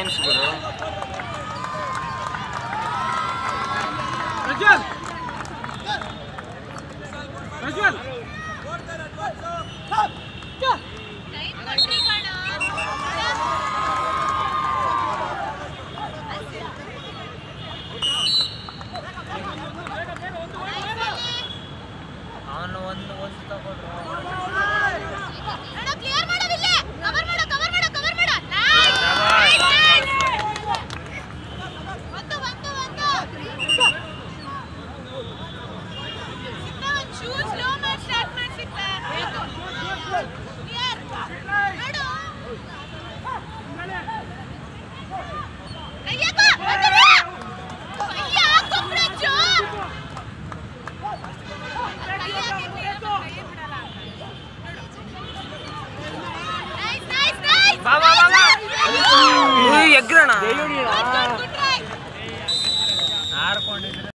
Times ಗುರು ಅವನು ಒಂದು ಒಂದು ತಗೊಂಡ್ರು. Bawa.